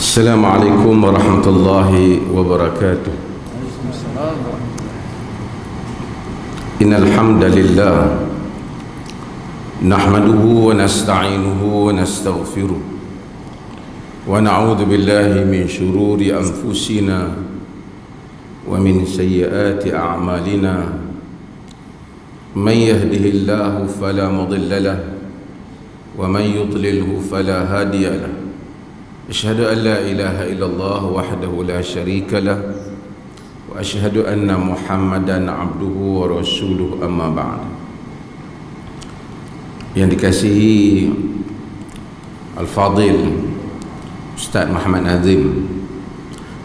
السلام عليكم ورحمة الله وبركاته. إن الحمد لله نحمده ونستعينه ونستغفره ونعوذ بالله من شرور أنفسنا ومن سيئات أعمالنا. من يهده الله فلا مضل له ومن يضلله فلا هادي له. أشهد أن لا إله إلا الله وحده لا شريك له وأشهد أن محمدا عبده ورسوله أما بعد. Yang dikasihi Al-Fadil Ustaz Muhammad Nazim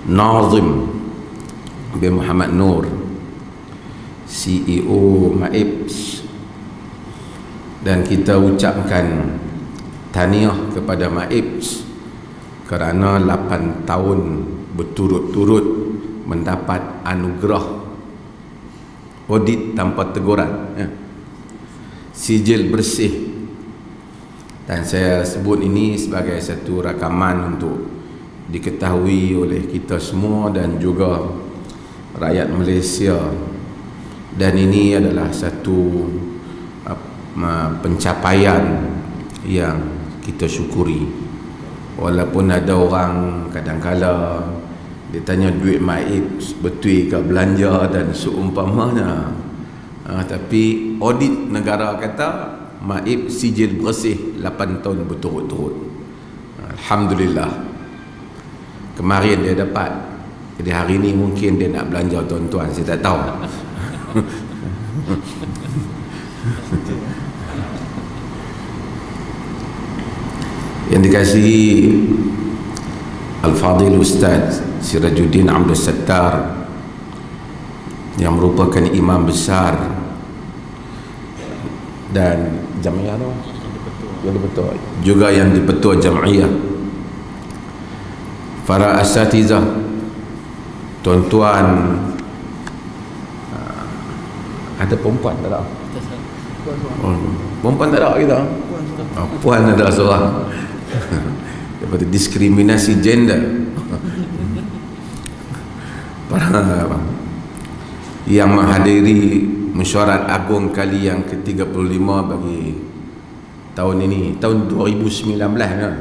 Nazim bin Muhammad Nur CEO Maibs dan kita ucapkan tahniah kepada Maibs kerana 8 tahun berturut-turut mendapat anugerah audit tanpa teguran ya. sijil bersih. Dan saya sebut ini sebagai satu rakaman untuk diketahui oleh kita semua dan juga rakyat Malaysia. Dan ini adalah satu pencapaian yang kita syukuri walaupun ada orang kadang-kala dia tanya duit maib betul ke belanja dan seumpamanya. Uh, tapi audit negara kata maib sijil bersih 8 tahun berturut-turut. Alhamdulillah. Kemarin dia dapat. Jadi hari ini mungkin dia nak belanja tuan-tuan saya tak tahu yang dikasihi Al-Fadil Ustaz Sirajuddin Abdul Sattar yang merupakan imam besar dan jamiah tu yang dibetul juga yang dibetul jamiah. Para asatizah tuan-tuan ada perempuan tak ada? Oh, perempuan tak ada kita? Oh, puan ada seorang daripada diskriminasi gender. Para yang menghadiri mesyuarat agung kali yang ke-35 bagi tahun ini tahun 2019 kan?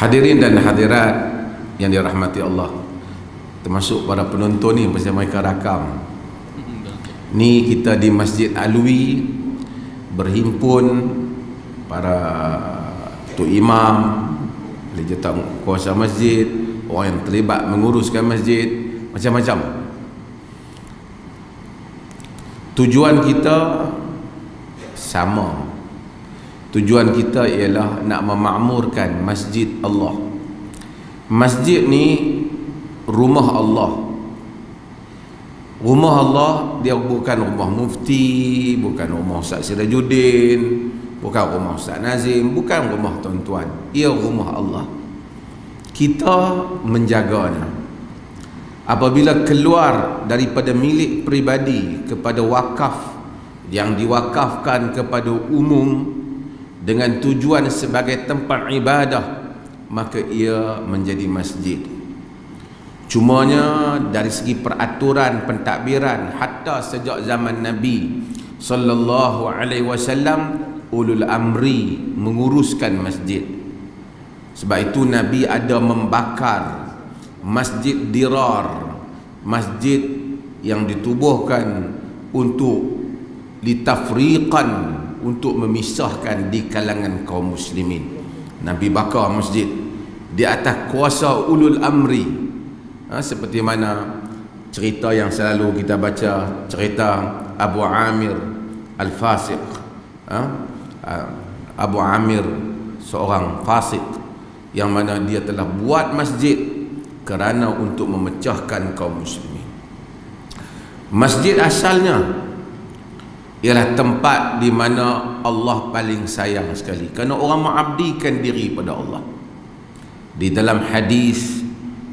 Hadirin dan hadirat yang dirahmati Allah termasuk para penonton ni pasal mereka rakam. Ni kita di Masjid Alwi berhimpun para tu imam lejetak kuasa masjid orang yang terlibat menguruskan masjid macam-macam. Tujuan kita sama. Tujuan kita ialah nak memakmurkan masjid Allah. Masjid ni rumah Allah. Rumah Allah dia bukan rumah mufti bukan rumah Ustaz Sirajuddin bukan rumah Ustaz Nazim bukan rumah tuan-tuan. Ia rumah Allah. Kita menjaganya. Apabila keluar daripada milik pribadi kepada wakaf yang diwakafkan kepada umum dengan tujuan sebagai tempat ibadah maka ia menjadi masjid. Cumanya dari segi peraturan pentadbiran hatta sejak zaman Nabi sallallahu alaihi wasallam ulul amri menguruskan masjid. Sebab itu Nabi ada membakar masjid dirar masjid yang ditubuhkan untuk litafriqan untuk memisahkan di kalangan kaum muslimin. Nabi bakar masjid di atas kuasa ulul amri. Ha, seperti mana cerita yang selalu kita baca cerita Abu Amir Al-Fasiq. Ha? Abu Amir seorang fasik yang mana dia telah buat masjid kerana untuk memecahkan kaum muslimin. Masjid asalnya ialah tempat di mana Allah paling sayang sekali. Kerana orang mengabdikan diri pada Allah. Di dalam hadis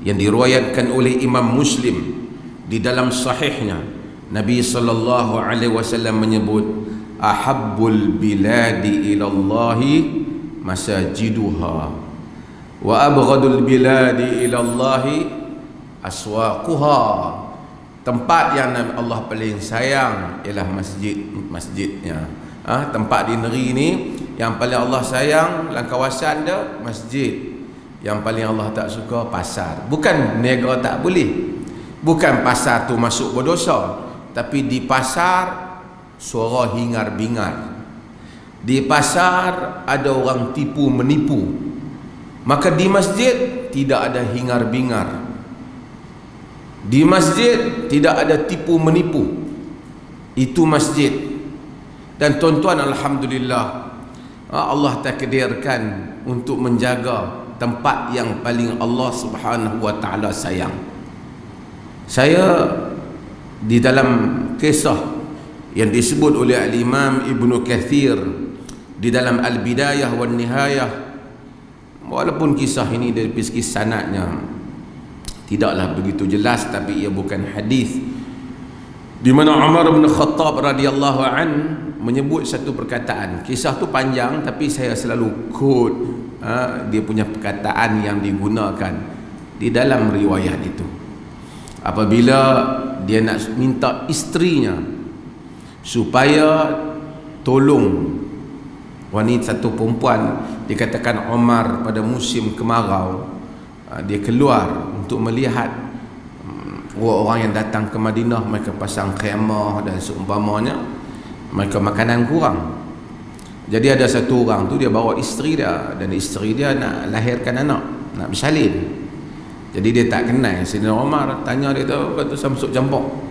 yang diriwayatkan oleh Imam Muslim di dalam sahihnya Nabi sallallahu alaihi wasallam menyebut ahabbul biladi ila Allah masajiduha. Wa abghadul biladi ila Allah aswaquha. Tempat yang Allah paling sayang ialah masjid masjidnya. Ha? tempat di negeri ni yang paling Allah sayang dalam kawasan dia masjid. Yang paling Allah tak suka pasar. Bukan negara tak boleh. Bukan pasar tu masuk berdosa tapi di pasar suara hingar bingar di pasar ada orang tipu menipu. Maka di masjid tidak ada hingar bingar di masjid tidak ada tipu menipu. Itu masjid. Dan tuan-tuan Alhamdulillah Allah takdirkan untuk menjaga tempat yang paling Allah subhanahu wa ta'ala sayang. Saya di dalam kisah yang disebut oleh al-imam Ibn Kathir di dalam al-bidayah wa nihayah walaupun kisah ini dari segi sanatnya tidaklah begitu jelas tapi ia bukan hadis. Di mana Umar bin Khattab radhiyallahu an menyebut satu perkataan. Kisah tu panjang tapi saya selalu quote ha, dia punya perkataan yang digunakan di dalam riwayat itu. Apabila dia nak minta isterinya supaya tolong wanita satu perempuan dikatakan Omar pada musim kemarau ah, dia keluar untuk melihat hmm, orang yang datang ke Madinah mereka pasang khemah dan seumpamanya mereka makanan kurang. Jadi ada satu orang tu dia bawa isteri dia dan isteri dia nak lahirkan anak nak bersalin. Jadi dia tak kenal Sayyidina Umar tanya dia tu kata Samsuk Jampok uh,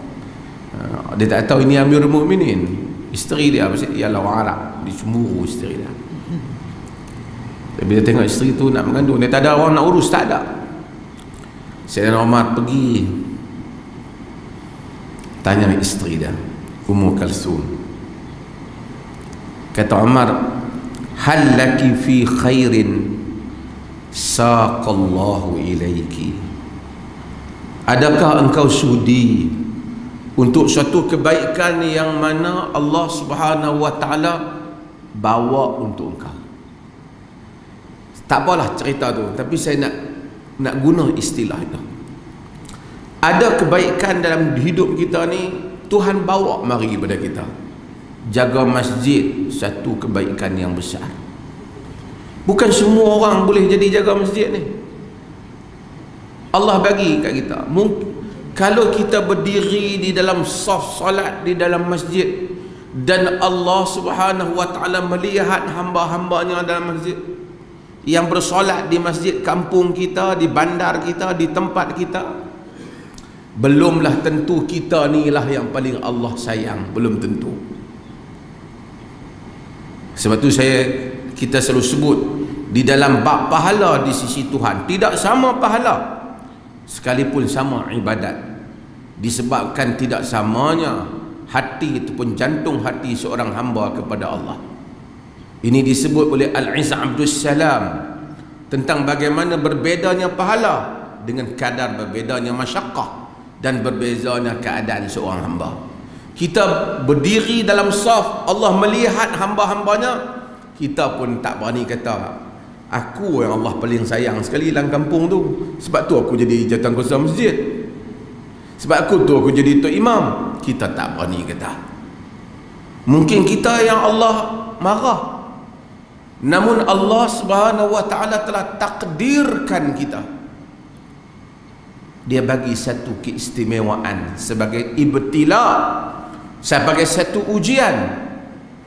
dia tak tahu ini Amirul Mukminin isteri dia sih ialah orang Arab. Dia cemburu isteri dia. Tapi dia tengok isteri tu nak mengandung dia tak ada orang nak urus tak ada. Sayyidina Umar pergi tanya isteri dia Ummu Kalsum. Kata Umar hal laki fi khairin saqallahu ilaiki adakah engkau sudi untuk suatu kebaikan yang mana Allah Subhanahu wa taala bawa untuk engkau tak apalah cerita tu tapi saya nak nak guna istilah itu ada kebaikan dalam hidup kita ni Tuhan bawa mari kepada kita jaga masjid satu kebaikan yang besar Bukan semua orang boleh jadi jaga masjid ni. Allah bagi kat kita. Mungkin kalau kita berdiri di dalam saf solat di dalam masjid dan Allah Subhanahu wa taala melihat hamba-hambanya dalam masjid yang bersolat di masjid kampung kita, di bandar kita, di tempat kita belumlah tentu kita ni lah yang paling Allah sayang, belum tentu. Sebab tu saya kita selalu sebut di dalam bab pahala di sisi Tuhan tidak sama pahala sekalipun sama ibadat disebabkan tidak samanya hati ataupun jantung hati seorang hamba kepada Allah. Ini disebut oleh Al-Izz Abdul Salam tentang bagaimana berbedanya pahala dengan kadar berbedanya masyakkah dan berbezanya keadaan seorang hamba. Kita berdiri dalam saf Allah melihat hamba-hambanya kita pun tak berani kata aku yang Allah paling sayang sekali dalam kampung tu. Sebab tu aku jadi jatuh kuasa masjid. Sebab aku tu aku jadi tok imam. Kita tak berani kata mungkin kita yang Allah marah. Namun Allah subhanahu wa ta'ala telah takdirkan kita. Dia bagi satu keistimewaan sebagai ibtila. Sebagai satu ujian.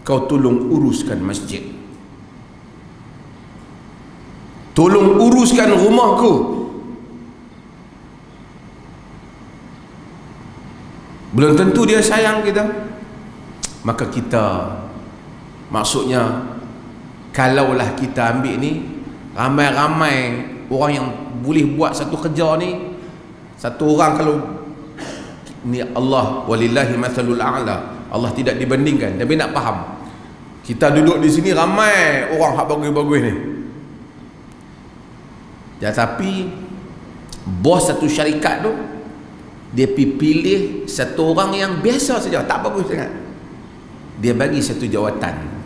Kau tolong uruskan masjid tolong uruskan rumahku belum tentu dia sayang kita. Maka kita maksudnya kalaulah kita ambil ni ramai-ramai orang yang boleh buat satu kerja ni satu orang kalau ni Allah walillahi mathalul a'la Allah tidak dibandingkan. Tapi nak faham kita duduk di sini ramai orang hak bagus-bagus ni dan tapi bos satu syarikat tu dia pilih satu orang yang biasa saja, tak bagus sangat. Dia bagi satu jawatan.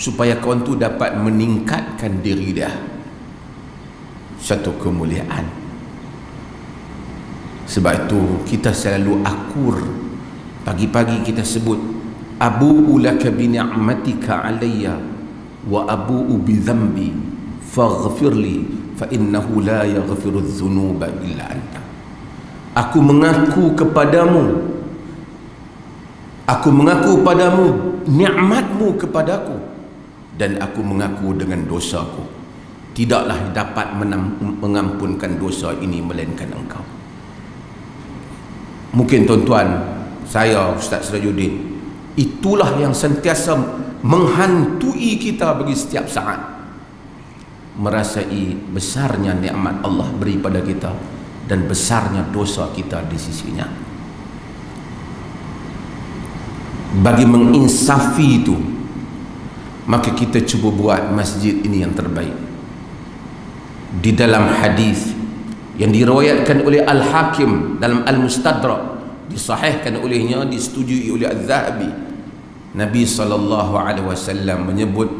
supaya kawan tu dapat meningkatkan diri dia satu kemuliaan sebab itu kita selalu akur pagi-pagi kita sebut abu ulaka bi ni'matika alayya wa abu bi dhanbi faghfirli fa innahu la yaghfiru dhunuba illa anta. Aku mengaku kepadamu. Aku mengaku padamu nikmatmu kepadaku. Dan aku mengaku dengan dosaku. Tidaklah dapat mengampunkan dosa ini melainkan engkau. Mungkin tuan-tuan saya Ustaz Serajuddin itulah yang sentiasa menghantui kita bagi setiap saat merasai besarnya nikmat Allah beri pada kita dan besarnya dosa kita di sisinya. Bagi menginsafi itu maka kita cuba buat masjid ini yang terbaik. Di dalam hadis yang diriwayatkan oleh Al-Hakim dalam Al-Mustadrak disahihkan olehnya disetujui oleh Al-Zahabi Nabi sallallahu alaihi wasallam menyebut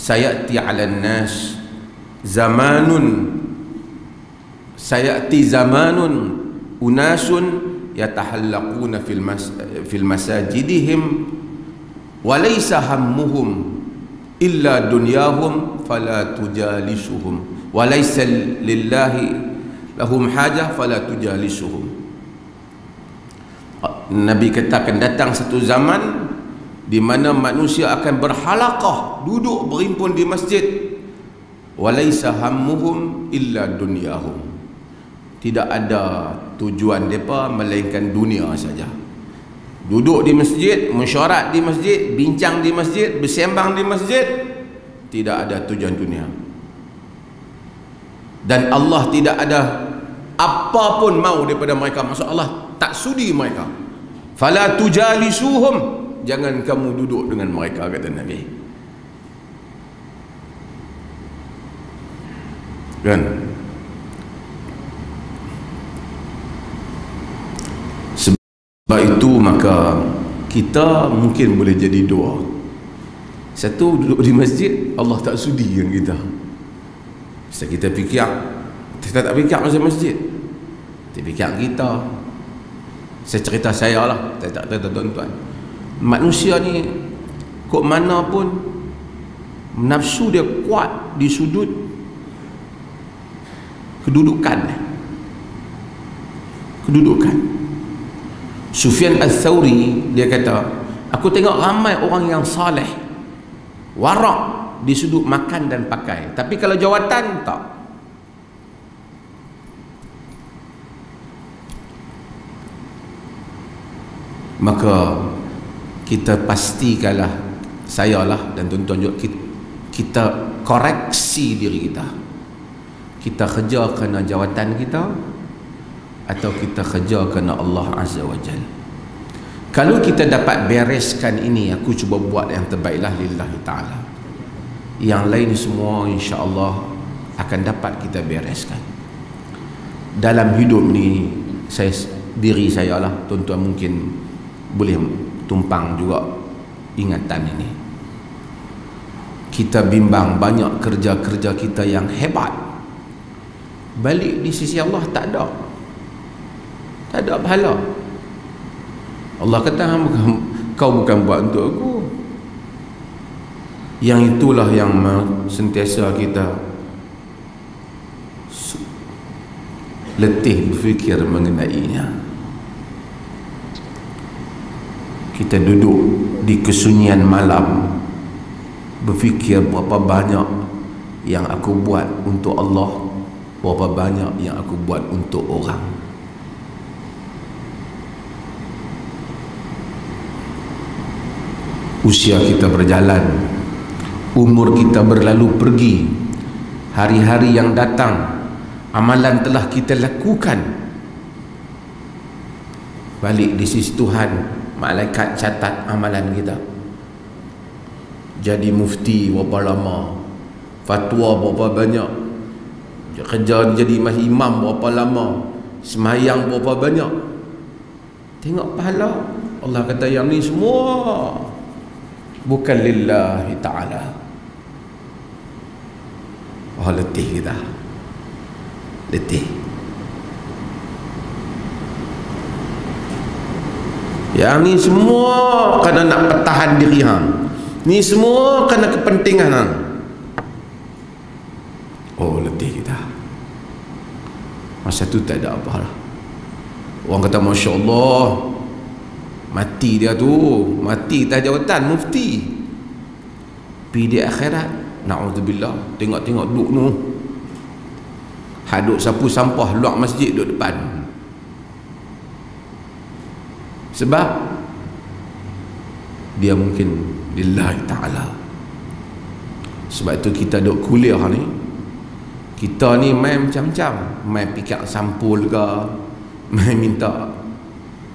sayati 'ala nas zamanun. Sayati zamanun. Unasun yatahallaquna fil mas fil masajidihim. Wa laysa hammuhum illa dunyahum fala tujalisuhum. Wa laysa lillahi lahum hajah fala tujalisuhum. Nabi kata akan datang satu zaman di mana manusia akan berhalaqah duduk berhimpun di masjid walaysa hammuhum illa dunyahum. Tidak ada tujuan mereka melainkan dunia saja. Duduk di masjid mesyuarat di masjid bincang di masjid bersembang di masjid tidak ada tujuan dunia. Dan Allah tidak ada apa pun mau daripada mereka. Maksud Allah tak sudi mereka. Fala tujalisuhum. Jangan kamu duduk dengan mereka kata Nabi kan Sebab itu maka kita mungkin boleh jadi dua. Satu duduk di masjid Allah tak sudi dengan kita. Bisa kita fikir kita tak fikir masa masjid. Kita fikir kita. Saya cerita saya lah. Saya tak tahu tuan-tuan. Manusia ni kok mana pun nafsu dia kuat di sudut kedudukan. Kedudukan. Sufyan al-Thawri dia kata aku tengok ramai orang yang saleh warak di sudut makan dan pakai tapi kalau jawatan tak maka kita pastikanlah saya lah dan tuan-tuan juga kita, kita koreksi diri kita kita kerja kerana jawatan kita atau kita kerja kerana Allah Azza wa Jal. Kalau kita dapat bereskan ini aku cuba buat yang terbaiklah lillahi ta'ala. Yang lain semua insya Allah akan dapat kita bereskan. Dalam hidup ni saya diri saya lah tuan-tuan mungkin boleh tumpang juga ingatan ini. Kita bimbang banyak kerja-kerja kita yang hebat balik di sisi Allah tak ada. Tak ada pahala. Allah kata kau bukan buat untuk aku. Yang itulah yang sentiasa kita letih berfikir mengenainya. Kita duduk di kesunyian malam berfikir berapa banyak yang aku buat untuk Allah berapa banyak yang aku buat untuk orang. Usia kita berjalan. Umur kita berlalu pergi. Hari-hari yang datang amalan telah kita lakukan. Balik di sisi Tuhan malaikat catat amalan kita. Jadi mufti berapa lama fatwa berapa banyak kerja jadi imam berapa lama? Semayang berapa banyak? Tengok pahala. Allah kata yang ni semua bukan lillahi ta'ala. Oh letih kita letih. Yang ni semua kerana nak pertahan diri hang. Ni semua kerana kepentingan hang oh letih kita masa tu tak ada apa lah. Orang kata Masya Allah mati dia tu. Mati tak jawatan mufti. Pergi di akhirat na'udzubillah tengok-tengok duduk tu. Haduk sapu sampah luar masjid duduk depan. Sebab dia mungkin lillahi ta'ala. Sebab itu kita duduk kuliah ni kita ni main macam-macam. Main pikir sampul ke main minta.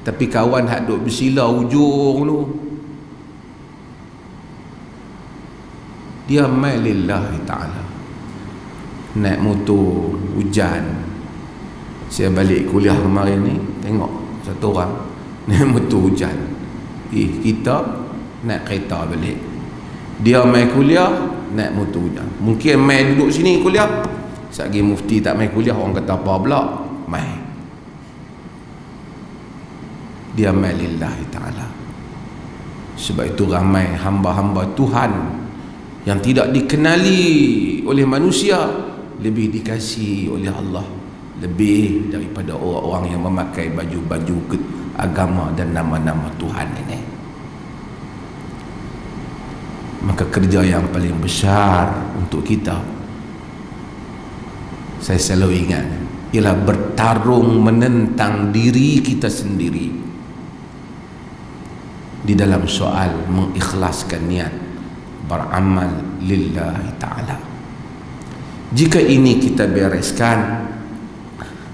Tapi kawan hak duk bersila ujung tu. Dia mai lillahi ta'ala. Naik motor hujan. Saya balik kuliah kemarin ni tengok satu orang naik motor hujan. Eh kita naik kereta balik. Dia mai kuliah naik motor hujan. Mungkin mai duduk sini kuliah Sagi mufti tak mai kuliah orang kata apa pula? Mai dia malillahi ta'ala. Sebab itu ramai hamba-hamba Tuhan yang tidak dikenali oleh manusia lebih dikasih oleh Allah. Lebih daripada orang-orang yang memakai baju-baju agama dan nama-nama Tuhan ini. Maka kerja yang paling besar untuk kita saya selalu ingat ialah bertarung menentang diri kita sendiri di dalam soal mengikhlaskan niat beramal lillahi ta'ala. Jika ini kita bereskan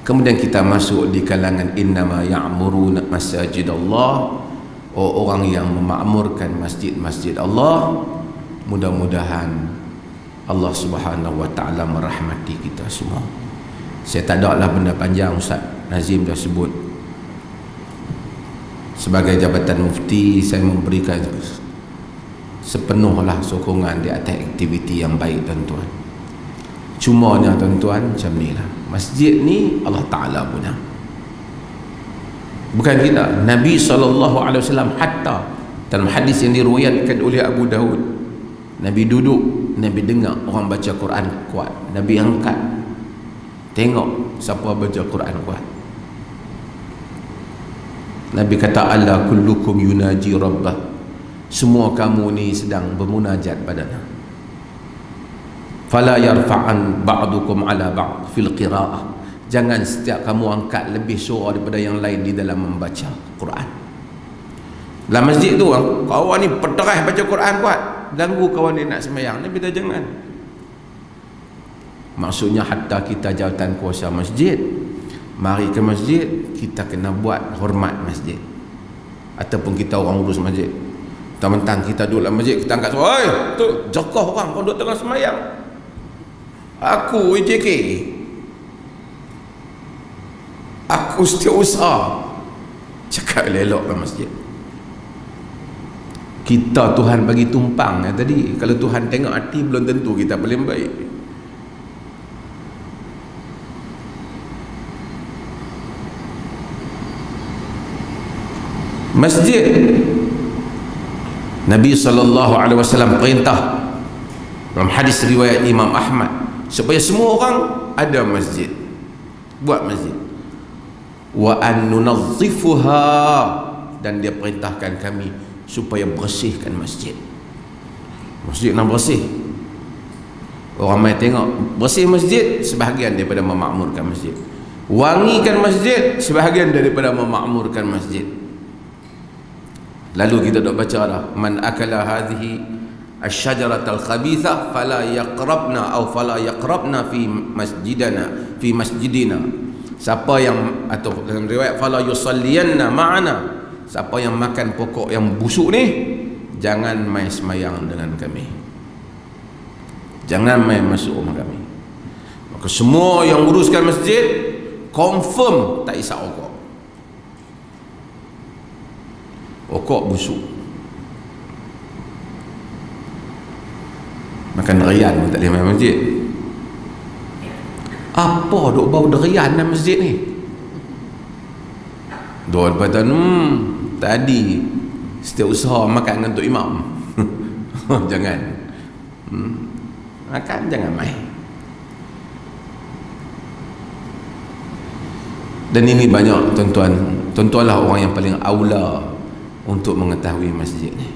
kemudian kita masuk di kalangan innama ya'muruna masajid Allah orang yang memakmurkan masjid-masjid Allah mudah-mudahan Allah subhanahu wa ta'ala merahmati kita semua. Saya tak ada lah benda panjang Ustaz. Nazim dah sebut. Sebagai jabatan mufti saya memberikan sepenuhlah sokongan di atas aktiviti yang baik tuan-tuan. Cumanya tuan-tuan macam ni lah. Masjid ni Allah Ta'ala punya. Bukan kita. Nabi SAW hatta dalam hadis yang diruayatkan oleh Abu Daud Nabi duduk Nabi dengar orang baca Quran kuat. Nabi angkat. Tengok siapa baca Quran kuat. Nabi kata Allah kullukum yunaji rabbah. Semua kamu ni sedang bermunajat padanya fala yarfa'an ba'dukum ala ba'd fil qira'ah. Jangan setiap kamu angkat lebih suara daripada yang lain di dalam membaca Quran. Dalam masjid tu kawan ni peterah baca Quran kuat ganggu kawan ni nak semayang Nabi kata jangan. Maksudnya hatta kita jawatan kuasa masjid mari ke masjid kita kena buat hormat masjid. Ataupun kita orang urus masjid. Mentang kita duduk dalam masjid kita angkat oi tu jokoh orang kau duduk tengah semayang aku EJK aku setiausaha cakap elok dalam masjid kita Tuhan bagi tumpang. Ya, tadi kalau Tuhan tengok hati belum tentu kita paling baik. Masjid. Nabi sallallahu alaihi wasallam perintah. Dalam hadis riwayat Imam Ahmad supaya semua orang ada masjid. Buat masjid. Wa an nunazzifuha. Dan dia perintahkan kami supaya bersihkan masjid. Masjid nak bersih? Orang mai tengok bersih masjid sebahagian daripada memakmurkan masjid. Wangikan masjid sebahagian daripada memakmurkan masjid. Lalu kita dok baca dah man akala hadhihi asy-syajarat al-khabitha fala yaqrabna aw fala yaqrabna fi masjidana fi masjidina. Siapa yang atau dalam riwayat fala yusalliyanna ma'ana siapa yang makan pokok yang busuk ni jangan mai semayang dengan kami. Jangan mai masuk rumah kami. Maka semua yang uruskan masjid confirm tak isap rokok. Okok busuk. Makan derian pun tak boleh main masjid. Apa duk bau derian dalam masjid ni? Dua lepas tu hmm, tadi setiap usaha makan dengan Tok Imam. Jangan. Hmm, makan jangan main. Dan ini banyak tuan-tuan. Tuan-tuanlah orang yang paling aula untuk mengetahui masjid ni.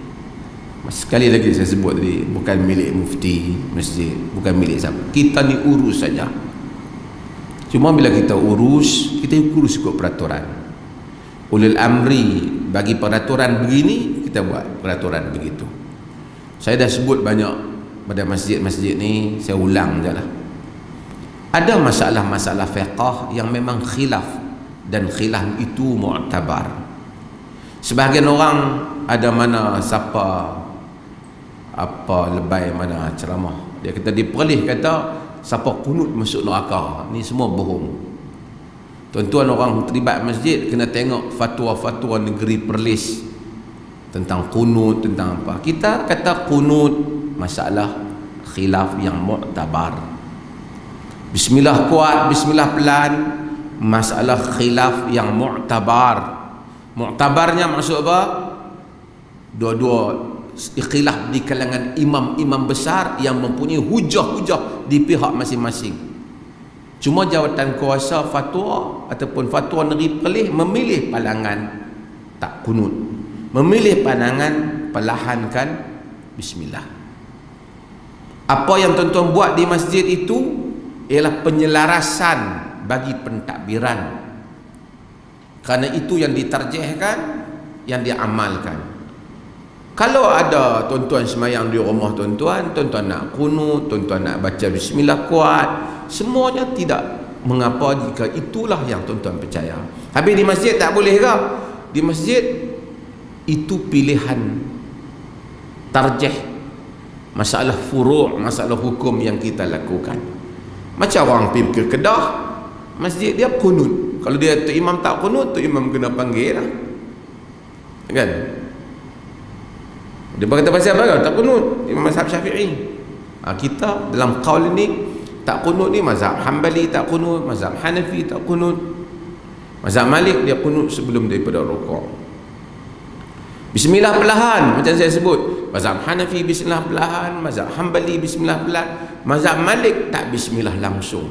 Sekali lagi saya sebut tadi bukan milik mufti masjid bukan milik siapa. Kita ni urus saja. Cuma bila kita urus kita urus ikut peraturan. Ulil amri bagi peraturan begini kita buat peraturan begitu. Saya dah sebut banyak pada masjid-masjid ni saya ulang je lah. Ada masalah-masalah fiqah yang memang khilaf dan khilaf itu mu'tabar. Sebahagian orang ada mana siapa apa lebay mana ceramah. Dia kata diperlih kata siapa kunut masuk neraka? Ni semua bohong tuan-tuan orang terlibat masjid kena tengok fatwa-fatwa negeri perlis tentang kunut tentang apa. Kita kata kunut masalah khilaf yang mu'tabar. Bismillah kuat bismillah pelan masalah khilaf yang mu'tabar. Mu'tabarnya maksud apa? Dua-dua ikhtilaf di kalangan imam-imam besar yang mempunyai hujah-hujah di pihak masing-masing cuma jawatan kuasa fatwa ataupun fatwa negeri pelih memilih pandangan tak kunut. Memilih pandangan perlahankan bismillah. Apa yang tuan-tuan buat di masjid itu ialah penyelarasan bagi pentakbiran kerana itu yang ditarjihkan yang diamalkan. Kalau ada tuan-tuan semayang di rumah tuan-tuan, tuan-tuan nak kunut, tuan-tuan nak baca bismillah kuat, semuanya tidak mengapa jika itulah yang tuan-tuan percaya. Habis di masjid tak boleh ke? Di masjid itu pilihan tarjih masalah furu' masalah hukum yang kita lakukan. Macam orang pergi ke Kedah, masjid dia kunut. Kalau dia tu imam tak kunut, tu imam kena panggil lah. Kan? Dia berkata pasal apa? Tak kunut. Imam mazhab syafi'i. Ha, kita dalam qaul ini tak kunut ni mazhab Hanbali tak kunut, mazhab Hanafi tak kunut. Mazhab Malik dia kunut sebelum daripada rukuk. Bismillah perlahan macam saya sebut. Mazhab Hanafi bismillah perlahan, mazhab Hanbali bismillah perlahan, mazhab Malik tak bismillah langsung.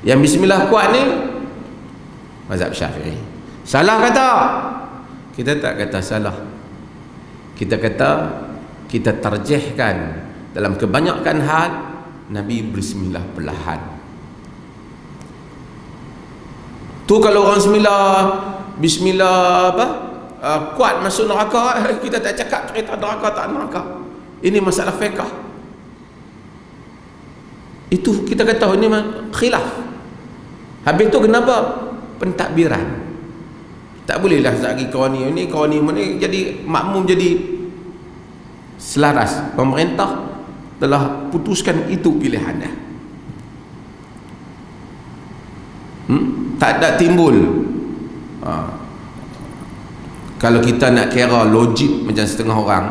Yang bismillah kuat ni mazhab Syafi'i. Salah kata kita tak kata salah kita kata kita terjehkan dalam kebanyakan hal Nabi berismillah perlahan. Tu kalau orang bismillah bismillah apa uh, kuat masuk neraka kita tak cakap cerita neraka tak neraka. Ini masalah fiqah itu kita kata ini khilaf. Habis tu kenapa? Pentadbiran. Tak bolehlah lagi kawan ni ni kawan ni mana? Jadi makmum jadi selaras. Pemerintah telah putuskan itu pilihan dah hmm? tak ada timbul. Ha. kalau kita nak kira logik macam setengah orang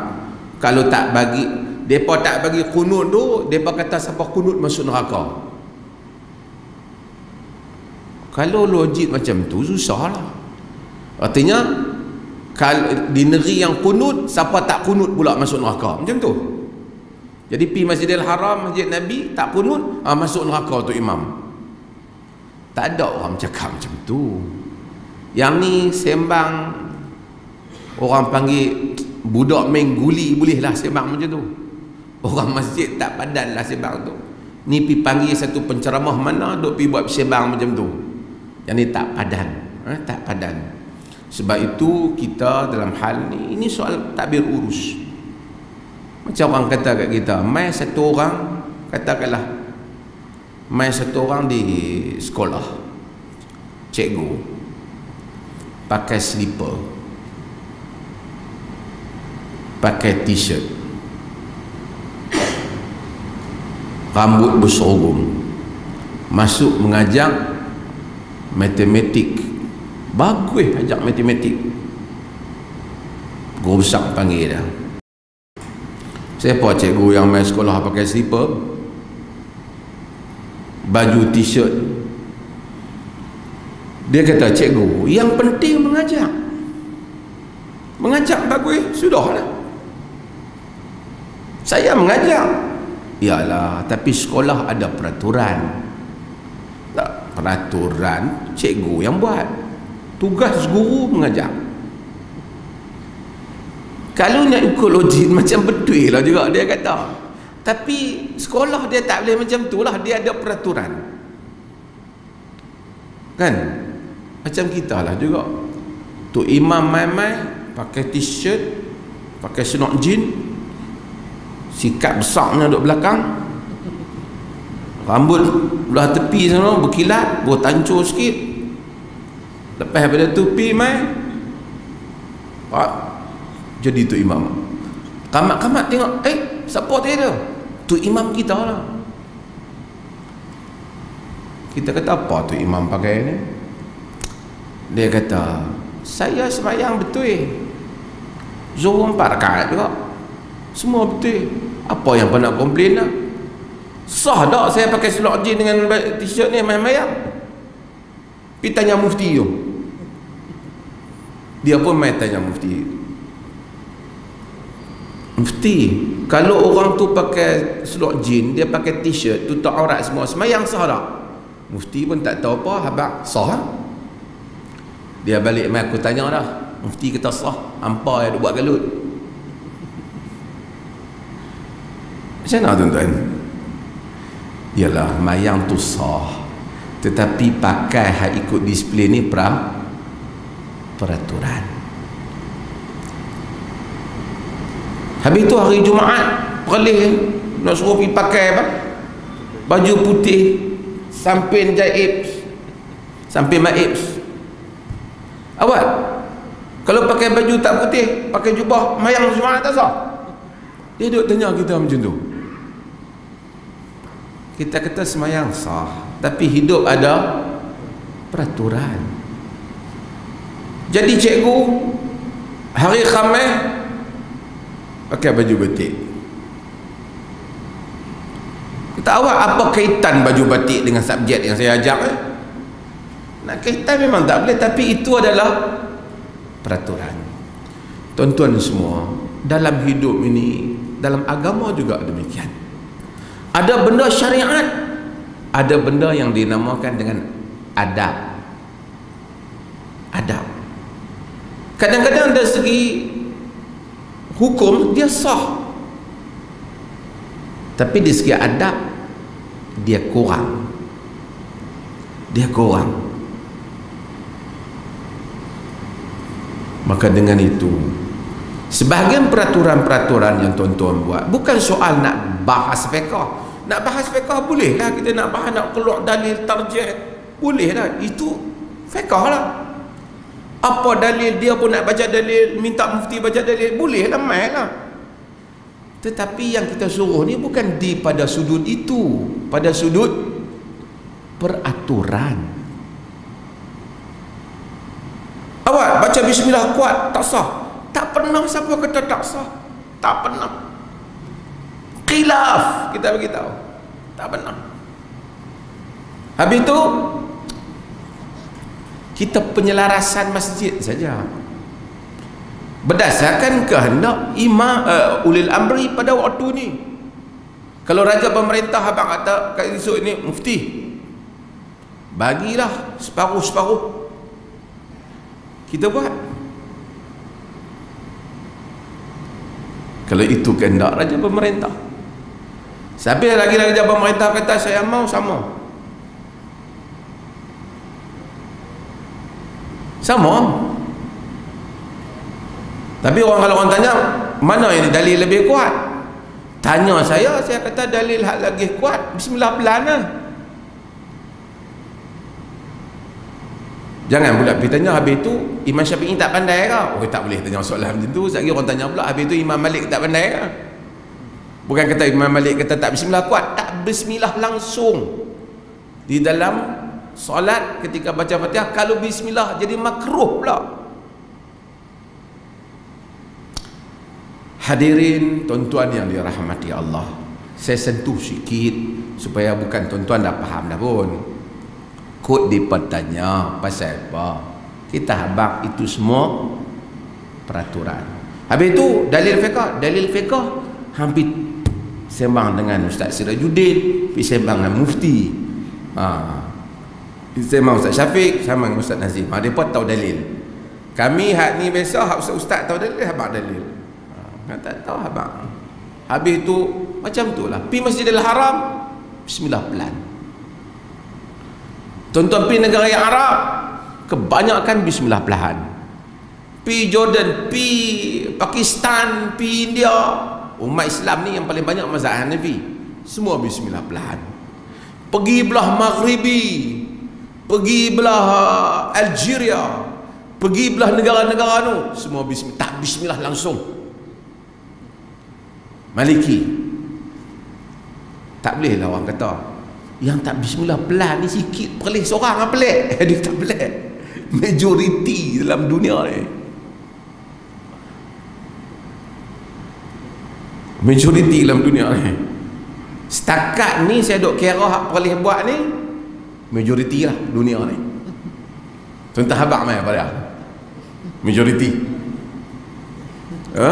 kalau tak bagi mereka tak bagi kunut tu mereka kata siapa kunut masuk neraka. Kalau logik macam tu susah lah Artinya kalau di negeri yang kunut siapa tak kunut pula masuk neraka. Macam tu. Jadi pi Masjidil Haram, Masjid Nabi tak kunut, ah, masuk neraka tu imam. Tak ada orang cakap macam tu. Yang ni sembang orang panggil budak main guli bolehlah sembang macam tu. Orang masjid tak padan lah sembang tu. Ni pi panggil satu penceramah mana duk pi buat sembang macam tu. Yang ni tak padan. Eh, tak padan sebab itu kita dalam hal ni ini soal takbir urus. Macam orang kata kat kita mai satu orang katakanlah mai satu orang di sekolah. Cikgu pakai slipper pakai t-shirt rambut bersorghum masuk mengajar matematik bagus ajak matematik. Guru besar panggil dia. Siapa cikgu yang main sekolah pakai slipper? Baju t-shirt. Dia kata cikgu yang penting mengajar mengajar bagus sudahlah saya mengajar Yalah, tapi sekolah ada peraturan. Tak, peraturan cikgu yang buat. Tugas guru mengajar. Kalau nak ikut logik macam betul lah juga dia kata. Tapi sekolah dia tak boleh macam tu lah. Dia ada peraturan. Kan? Macam kita lah juga. Tu imam mai-mai pakai t-shirt, pakai senok jeans, sikat besarnya duduk belakang rambut belah tepi sana berkilat buat tancur sikit lepas daripada tupi mai Pak, jadi tu imam. Kamat-kamat tengok eh siapa tu tu imam kita lah. Kita kata apa tu imam pakai ni? Dia kata saya semayang betul. Zuhur empat rakaat juga. Semua betul. Apa yang pernah komplain lah sah tak saya pakai selok jean dengan t-shirt ni mayang-mayang pergi tanya mufti tu dia pun main tanya mufti mufti kalau orang tu pakai selok jean dia pakai t-shirt tutup aurat semua semayang sah tak mufti pun tak tahu apa habak sah lah. dia balik main aku tanya dah mufti kata sah hampa yang buat galut Macam mana tuan-tuan? Yalah, mayang tu sah. Tetapi pakai hak ikut display ni pra peraturan. Habis tu hari Jumaat, perlih nak suruh pergi pakai apa? Baju putih samping jaib samping maib awak kalau pakai baju tak putih pakai jubah mayang Jumaat tak sah? Dia duduk tanya kita macam tu. Kita kata semayang sah tapi hidup ada peraturan jadi cikgu hari khamis pakai baju batik. Kita awak apa kaitan baju batik dengan subjek yang saya ajak eh? nak kaitan memang tak boleh tapi itu adalah peraturan. Tuan-tuan semua dalam hidup ini dalam agama juga demikian. Ada benda syariat ada benda yang dinamakan dengan adab. Adab kadang-kadang dari segi hukum dia sah. Tapi di segi adab dia kurang. Dia kurang. Maka dengan itu sebahagian peraturan-peraturan yang tuan-tuan buat bukan soal nak bahas fiqah. Nak bahas fiqah boleh lah kita nak bahas nak keluar dalil tarjih. Boleh lah itu fiqah lah apa dalil dia pun nak baca dalil minta mufti baca dalil boleh lah main lah tetapi yang kita suruh ni bukan di pada sudut itu pada sudut peraturan. Awak baca bismillah kuat tak sah. Tak pernah siapa kata tak sah. Tak pernah. Khilaf kita beritahu. Tak benar habis itu kita penyelarasan masjid saja. Berdasarkan kehendak imam uh, ulil amri pada waktu ni. Kalau raja pemerintah abang kata kat esok ini mufti. Bagilah separuh-separuh. Kita buat. Kalau itu kehendak raja pemerintah. Siapa lagi raja pemerintah kata saya mau sama sama tapi orang kalau orang tanya mana yang dalil lebih kuat tanya saya saya kata dalil hak lagi kuat bismillah pelan lah Jangan pula pergi tanya habis tu Imam Syafi'i tak pandai ke? Oh tak boleh tanya soalan macam tu. Sekali orang tanya pula habis tu Imam Malik tak pandai ke? Bukan kata Imam Malik kata tak bismillah kuat, tak bismillah langsung. Di dalam solat ketika baca Fatihah kalau bismillah jadi makruh pula. Hadirin tuan-tuan yang dirahmati Allah. Saya sentuh sikit supaya bukan tuan-tuan dah faham dah pun. Kod dipertanya pasal apa? Kita habaq itu semua peraturan. Habis itu dalil fiqh, dalil fiqh hampir sembang dengan Ustaz Sirajuddin, pergi sembang dengan mufti. Ha. Sembang Ustaz Syafiq, sembang Ustaz Nazim. Ha, mereka tahu dalil. Kami hak ni biasa hak ustaz-ustaz tahu dalil habaq dalil. Ha, tak tahu habaq. Habis tu macam tu lah. Pi Masjidil Haram bismillah pelan. Tuan-tuan pi negara yang Arab kebanyakan bismillah pelan. Pi Jordan, pi Pakistan, pi India, umat Islam ni yang paling banyak mazhab Hanafi. Semua bismillah pelan. Pergi belah Maghribi, pergi belah uh, Algeria, pergi belah negara-negara tu semua bismillah tak bismillah langsung. Maliki. Tak boleh lah orang kata. Yang tak bismillah pelan ni sikit perlih seorang yang pelik. Dia tak pelik. Majoriti dalam dunia ni. Majoriti dalam dunia ni. Setakat ni saya duk kira hak perlih buat ni majoriti lah dunia ni. Tuan-tuan habak mai pada majoriti. Ha?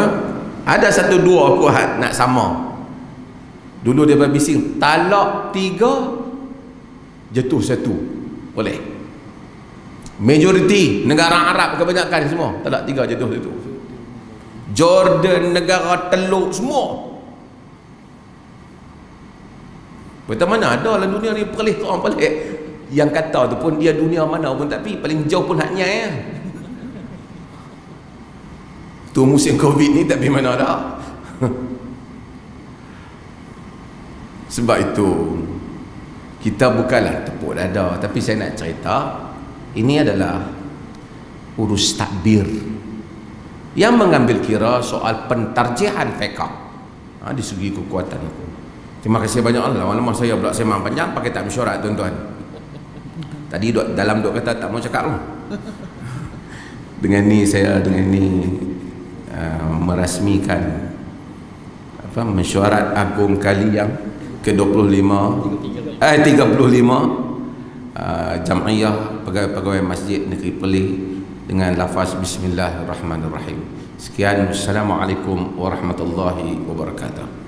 ada satu dua kuat nak sama. Dulu dia berbising talak tiga jatuh satu. Boleh? Majoriti negara Arab kebanyakan semua talak tiga jatuh satu. Jordan negara teluk semua. Betul mana ada dalam dunia ni perlih orang pelik yang kata tu pun dia dunia mana pun tapi paling jauh pun haknya ya. Tu musim Covid ni tapi mana ada. Sebab itu kita bukanlah tepuk dada tapi saya nak cerita ini adalah urus takbir yang mengambil kira soal pentarjihan fiqh ha, di segi kekuatan itu. Terima kasih banyak Allah. Lama saya pula sembang panjang pakai tak mesyuarat tuan-tuan. Tadi duk, dalam duk kata tak mau cakap tu. Dengan ni saya dengan ni Uh, merasmikan apa mesyuarat agung kali yang ke-25 eh 35 uh, jamiah pegawai-pegawai masjid negeri Pelih dengan lafaz bismillahirrahmanirrahim. Sekian. Assalamualaikum warahmatullahi wabarakatuh